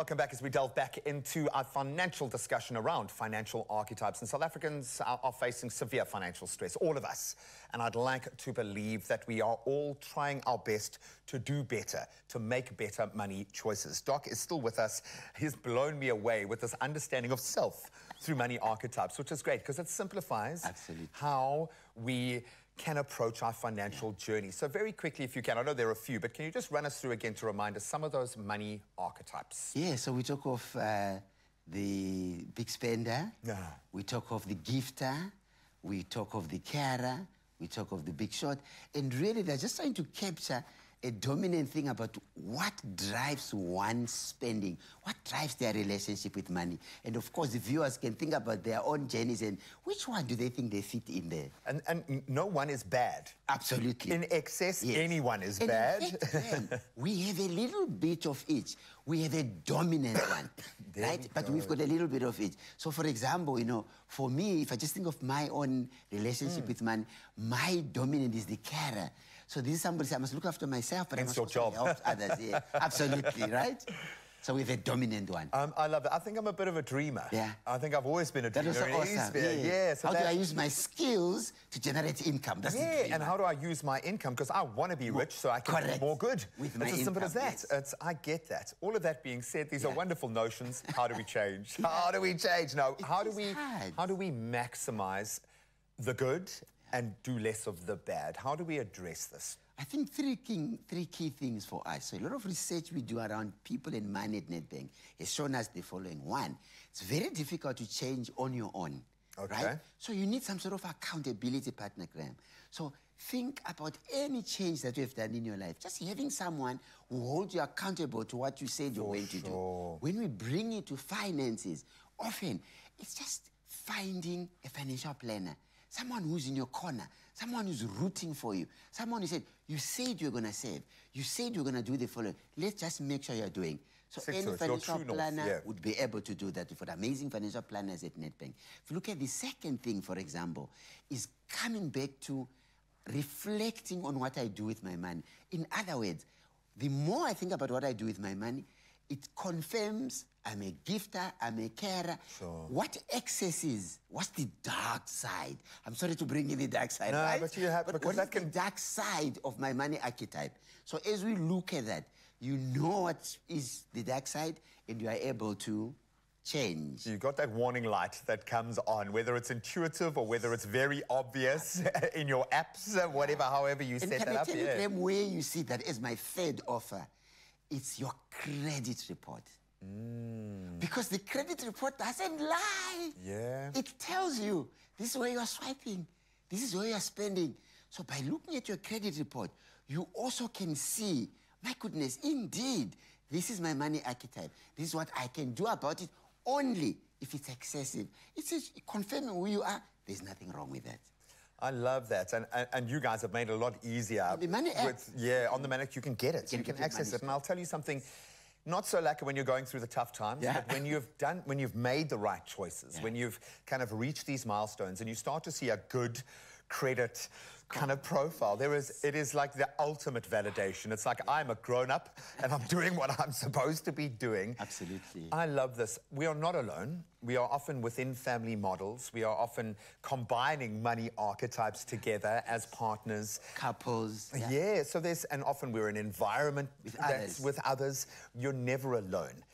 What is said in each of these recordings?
Welcome back as we delve back into our financial discussion around financial archetypes. And South Africans are, are, facing severe financial stress, all of us. And I'd like to believe that we are all trying our best to do better, to make better money choices. Doc is still with us. He's blown me away with this understanding of self through money archetypes, which is great because it simplifies Absolutely. how we can approach our financial journey. So very quickly, if you can, I know there are a few, but can you just run us through again to remind us some of those money archetypes? Yeah, so we talk of uh, the big spender. Yeah. We talk of the gifter. We talk of the carer. We talk of the big shot. And really, they're just trying to capture a dominant thing about what drives one's spending, what drives their relationship with money. And of course, the viewers can think about their own journeys and which one do they think they fit in there? And, and no one is bad. Absolutely. In excess, Yes. anyone is And bad. In fact, we have a little bit of each. We have a dominant one, right? But we've got a little bit of each. So, for example, you know, for me, if I just think of my own relationship mm. with money, my dominant is the carer. So this is somebody say, I must look after myself, but I must your job. help others. Yeah, absolutely, right? So we have a dominant one. Um, I love it. I think I'm a bit of a dreamer. Yeah. I think I've always been a That dreamer. was so awesome. sphere. Yeah. so how do I use my skills to generate income? That's the Yeah, and how do I use my income? Because I want to be rich so I can do correct. more good. With it's as simple as that. yes. It's, I get that. All of that being said, these are wonderful notions. How do we change? How do we change? No, It how do we hard. how do we maximize the good and do less of the bad? How do we address this? I think three key, three key things for us. So a lot of research we do around people and money at Nedbank has shown us the following. One, it's very difficult to change on your own. Okay. Right? So you need some sort of accountability partner, Graham. So think about any change that you have done in your life. Just having someone who holds you accountable to what you said you're going to do. sure. When we bring it to finances, often it's just finding a financial planner, someone who's in your corner, someone who's rooting for you, someone who said, You said you're going to save, you said you're going to do the following. Let's just make sure you're doing. So any to it, your financial planner yeah. would be able to do that. We've got amazing financial planners at Nedbank. If you look at the second thing, for example, is coming back to reflecting on what I do with my money. In other words, the more I think about what I do with my money, it confirms I'm a gifter, I'm a carer. Sure. What excess is? What's the dark side? I'm sorry to bring in the dark side, No, right? but you have- because what that is can- the dark side of my money archetype? So as we look at that, you know what is the dark side, and you are able to change. You've got that warning light that comes on, whether it's intuitive or whether it's very obvious in your apps, whatever, however you And set can that I up. tell you, yeah. Where you see that as my third offer? It's your credit report. Mm. Because the credit report doesn't lie. Yeah. It tells you this is where you are swiping, this is where you are spending. So by looking at your credit report, you also can see, my goodness, indeed, this is my money archetype. This is what I can do about it only if it's excessive. It's just confirming who you are. There's nothing wrong with that. I love that, and, and and you guys have made it a lot easier. the app. with, yeah, on the money you can get it, You you can access it, and I'll tell you something. Not so lucky when you're going through the tough times, Yeah. but when you've done, when you've made the right choices, when you've kind of reached these milestones, and you start to see a good credit kind of profile. There is, it is like the ultimate validation. It's like I'm a grown-up and I'm doing what I'm supposed to be doing. Absolutely. I love this. We are not alone. We are often within family models. We are often combining money archetypes together as partners. Couples. Yeah. so there's, and often we're in an environment With that's others. with others. You're never alone.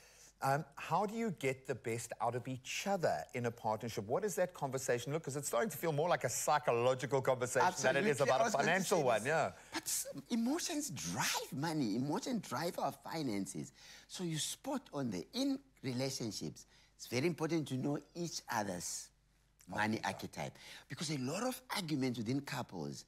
Um, how do you get the best out of each other in a partnership? What does that conversation look? Because it's starting to feel more like a psychological conversation than it is about a was going to financial one. this. Yeah. But emotions drive money. Emotions drive our finances. So you spot on the in relationships. It's very important to know each other's money archetype because a lot of arguments within couples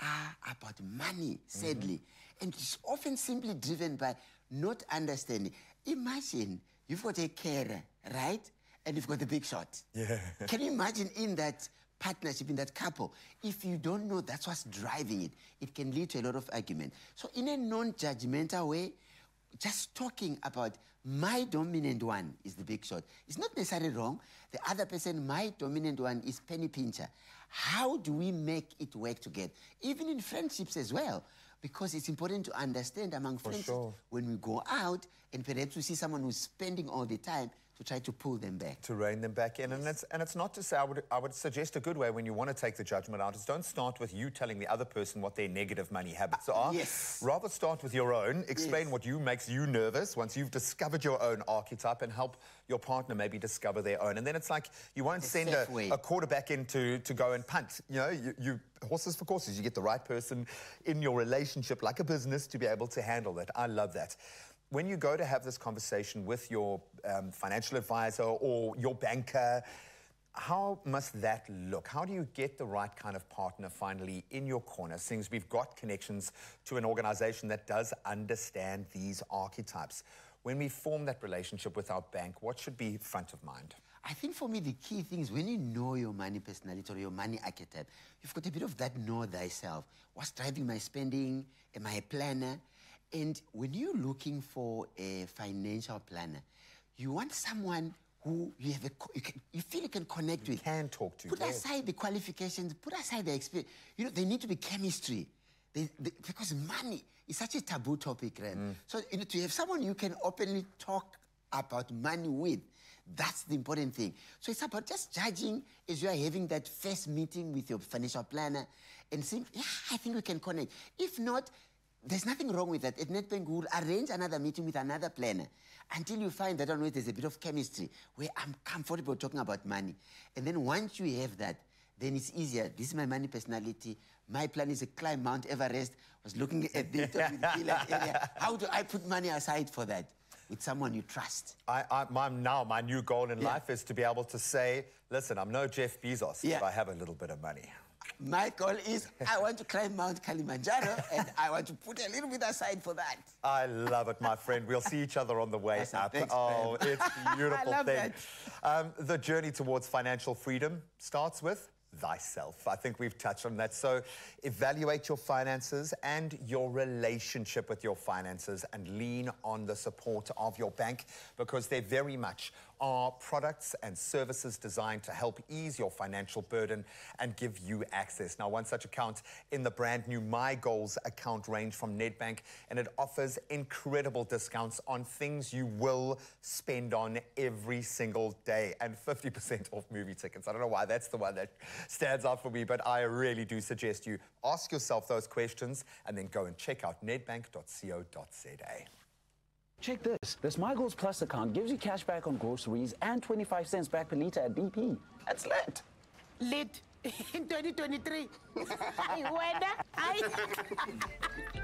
are about money, sadly. And it's often simply driven by not understanding. Imagine you've got a carer, right? And you've got the big shot. Yeah. Can you imagine in that partnership, in that couple, if you don't know that's what's driving it, it can lead to a lot of argument. So, in a non judgmental way, just talking about my dominant one is the big shot. It's not necessarily wrong. The other person, my dominant one is penny pincher. How do we make it work together? Even in friendships as well. Because it's important to understand among friends sure. when we go out and perhaps we see someone who's spending all the time to try to pull them back. to rein them back in. And it's and it's not to say I would I would suggest a good way when you want to take the judgment out is don't start with you telling the other person what their negative money habits uh, are. yes. Rather start with your own. Explain Yes. what you makes you nervous once you've discovered your own archetype and help your partner maybe discover their own. And then it's like you won't send a, a quarterback in to, to go and punt. You know, you, you horses for courses. You get the right person in your relationship, like a business, to be able to handle that. I love that. When you go to have this conversation with your um, financial advisor or your banker, how must that look? How do you get the right kind of partner finally in your corner? Since we've got connections to an organization that does understand these archetypes. When we form that relationship with our bank, what should be front of mind? I think for me, the key thing is when you know your money personality or your money archetype, you've got a bit of that know thyself. What's driving my spending? Am I a planner? And when you're looking for a financial planner, you want someone who you have a, you, can, you feel you can connect with. You can talk to. Put yes. aside the qualifications, put aside the experience. You know, they need to be chemistry. They, they, because money is such a taboo topic, right? Mm. So, you know, to have someone you can openly talk about money with, that's the important thing. So it's about just judging as you are having that first meeting with your financial planner and saying, yeah, I think we can connect. If not, there's nothing wrong with that. At Nedbank, we will arrange another meeting with another planner until you find that on way there's a bit of chemistry where I'm comfortable talking about money. And then once you have that, then it's easier. This is my money personality. My plan is to climb Mount Everest. I was looking at the top of the Gilead area. How do I put money aside for that? With someone you trust. I, I, my, now, my new goal in Yeah. life is to be able to say, listen, I'm no Jeff Bezos, Yeah. but I have a little bit of money. My goal is I want to climb Mount Kilimanjaro and I want to put a little bit aside for that. I love it, my friend. We'll see each other on the way Awesome. up. Thanks, oh, it's beautiful thing. Um, the journey towards financial freedom starts with thyself. I think we've touched on that. So evaluate your finances and your relationship with your finances and lean on the support of your bank because they very much are products and services designed to help ease your financial burden and give you access. Now, one such account in the brand new My Goals account range from Nedbank, and it offers incredible discounts on things you will spend on every single day and 50% off movie tickets. I don't know why that's the one that stands out for me, but I really do suggest you ask yourself those questions and then go and check out nedbank.co.za. Check this. This My Goals Plus account gives you cash back on groceries and 25 cents back per litre at BP. That's lit. lit in 2023. Ay, wena. Ay.